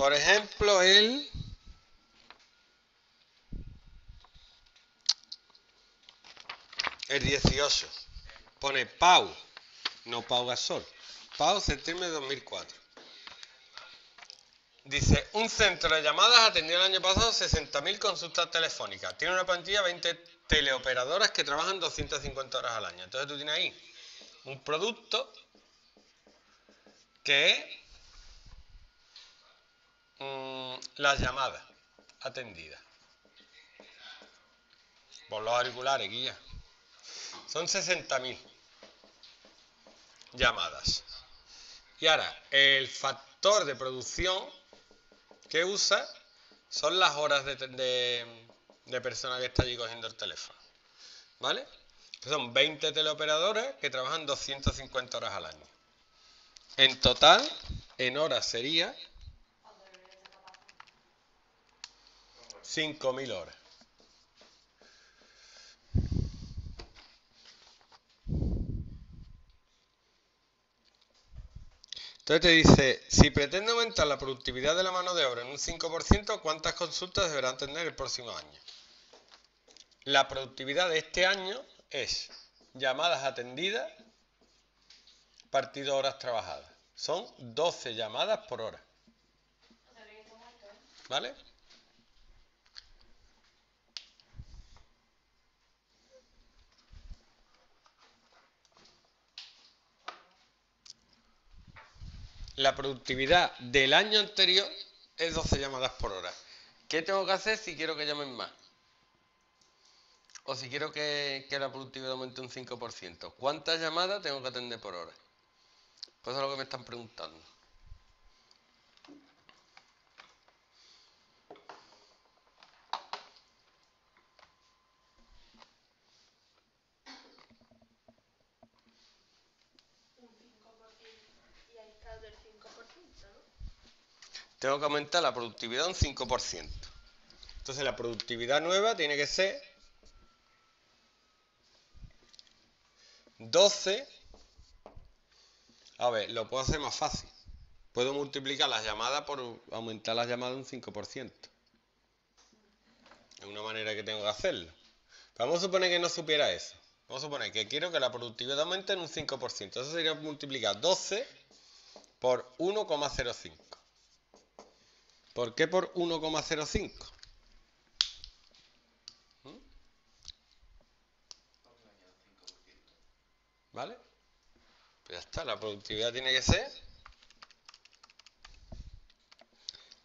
Por ejemplo, el... El 18. Pone Pau, no Pau Gasol. Pau, septiembre de 2004. Dice, un centro de llamadas atendió el año pasado 60.000 consultas telefónicas. Tiene una plantilla de 20 teleoperadoras que trabajan 250 horas al año. Entonces tú tienes ahí un producto que mm, las llamadas atendidas. Por los auriculares, guía. Son 60.000 llamadas. Y ahora, el factor de producción que usa son las horas de, de, persona que está allí cogiendo el teléfono. ¿Vale? Son 20 teleoperadores que trabajan 250 horas al año. En total, en horas sería 5.000 horas. Entonces te dice, si pretende aumentar la productividad de la mano de obra en un 5%, ¿cuántas consultas deberán tener el próximo año? La productividad de este año es llamadas atendidas partido horas trabajadas. Son 12 llamadas por hora. ¿Vale? La productividad del año anterior es 12 llamadas por hora. ¿Qué tengo que hacer si quiero que llamen más? O si quiero que, la productividad aumente un 5%. ¿Cuántas llamadas tengo que atender por hora? Pues eso es lo que me están preguntando. Tengo que aumentar la productividad un 5%. Entonces la productividad nueva tiene que ser 12. A ver, lo puedo hacer más fácil. Puedo multiplicar las llamadas por aumentar las llamadas un 5%. Es una manera que tengo que hacerlo. vamos a suponer que no supiera eso. Vamos a suponer que quiero que la productividad aumente en un 5%. Eso sería multiplicar 12 por 1,05. ¿Por qué por 1,05? ¿Mm? ¿Vale? Pues ya está, la productividad tiene que ser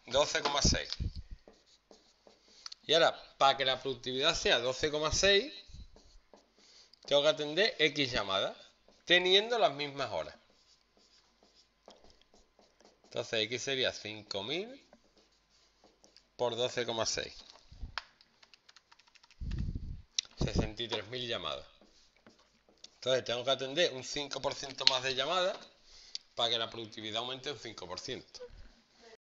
12,6. Y ahora, para que la productividad sea 12,6, tengo que atender X llamadas, teniendo las mismas horas. Entonces X sería 5000 por 12,6. 63.000 llamadas. Entonces tengo que atender un 5% más de llamadas para que la productividad aumente un 5%.